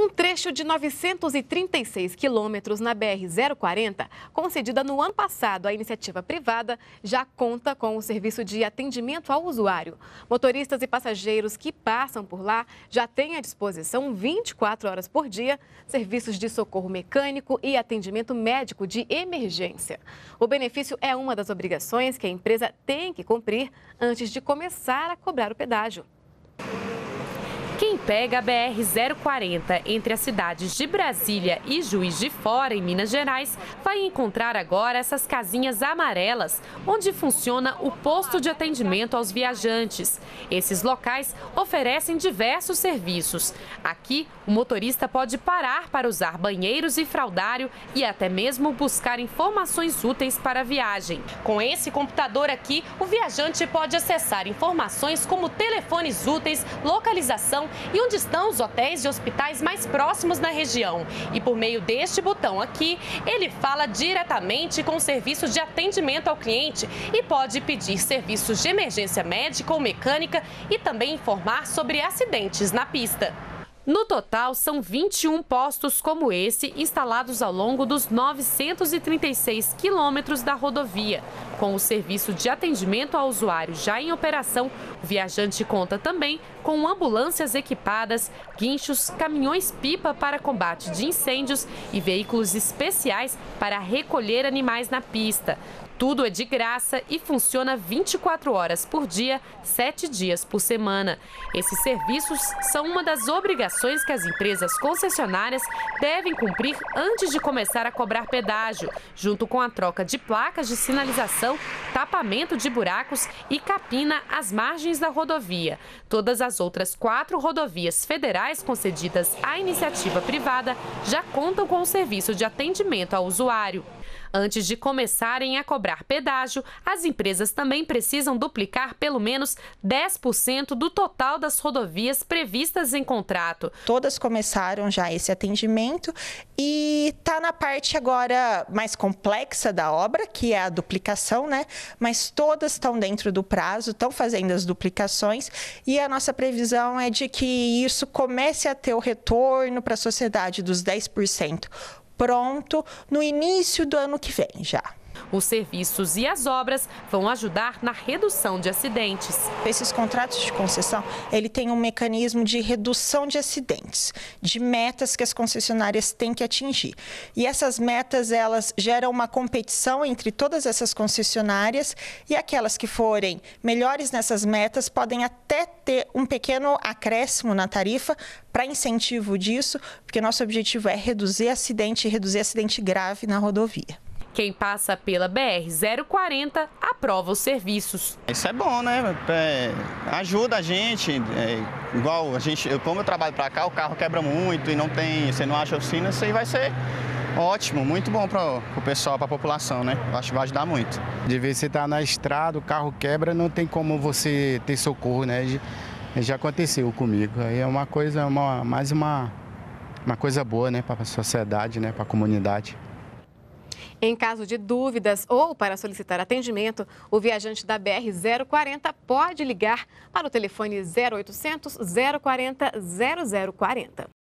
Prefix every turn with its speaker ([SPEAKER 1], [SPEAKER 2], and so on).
[SPEAKER 1] Um trecho de 936 quilômetros na BR-040, concedida no ano passado à iniciativa privada, já conta com o serviço de atendimento ao usuário. Motoristas e passageiros que passam por lá já têm à disposição 24 horas por dia serviços de socorro mecânico e atendimento médico de emergência. O benefício é uma das obrigações que a empresa tem que cumprir antes de começar a cobrar o pedágio.
[SPEAKER 2] Pega a BR-040 entre as cidades de Brasília e Juiz de Fora, em Minas Gerais, vai encontrar agora essas casinhas amarelas, onde funciona o posto de atendimento aos viajantes. Esses locais oferecem diversos serviços. Aqui, o motorista pode parar para usar banheiros e fraldário e até mesmo buscar informações úteis para a viagem. Com esse computador aqui, o viajante pode acessar informações como telefones úteis, localização e onde estão os hotéis e hospitais mais próximos na região. E por meio deste botão aqui, ele fala diretamente com o serviço de atendimento ao cliente e pode pedir serviços de emergência médica ou mecânica e também informar sobre acidentes na pista. No total, são 21 postos como esse instalados ao longo dos 936 quilômetros da rodovia. Com o serviço de atendimento ao usuário já em operação, o viajante conta também com ambulâncias equipadas, guinchos, caminhões-pipa para combate de incêndios e veículos especiais para recolher animais na pista. Tudo é de graça e funciona 24 horas por dia, 7 dias por semana. Esses serviços são uma das obrigações que as empresas concessionárias devem cumprir antes de começar a cobrar pedágio, junto com a troca de placas de sinalização, tapamento de buracos e capina às margens da rodovia. Todas as outras quatro rodovias federais concedidas à iniciativa privada já contam com o serviço de atendimento ao usuário. Antes de começarem a cobrar pedágio, as empresas também precisam duplicar pelo menos 10% do total das rodovias previstas em contrato.
[SPEAKER 3] Todas começaram já esse atendimento e está na parte agora mais complexa da obra, que é a duplicação, né? Mas todas estão dentro do prazo, estão fazendo as duplicações e a nossa previsão é de que isso comece a ter o retorno para a sociedade dos 10% pronto no início do ano que vem já.
[SPEAKER 2] Os serviços e as obras vão ajudar na redução de acidentes.
[SPEAKER 3] Esses contratos de concessão, ele tem um mecanismo de redução de acidentes, de metas que as concessionárias têm que atingir. E essas metas, elas geram uma competição entre todas essas concessionárias e aquelas que forem melhores nessas metas podem até ter um pequeno acréscimo na tarifa para incentivo disso, porque nosso objetivo é reduzir acidente e reduzir acidente grave na rodovia.
[SPEAKER 2] Quem passa pela BR-040 aprova os serviços.
[SPEAKER 4] Isso é bom, né? É, ajuda a gente. É, igual a gente, eu, como eu trabalho para cá, o carro quebra muito e não tem, você não acha oficina, isso aí vai ser ótimo, muito bom para o pessoal, para a população, né? Acho que vai ajudar muito.
[SPEAKER 5] De vez você está na estrada, o carro quebra, não tem como você ter socorro, né? Já aconteceu comigo. Aí é uma coisa, uma, mais uma, uma coisa boa, né, para a sociedade, né, para a comunidade.
[SPEAKER 1] Em caso de dúvidas ou para solicitar atendimento, o viajante da BR-040 pode ligar para o telefone 0800 040 0040.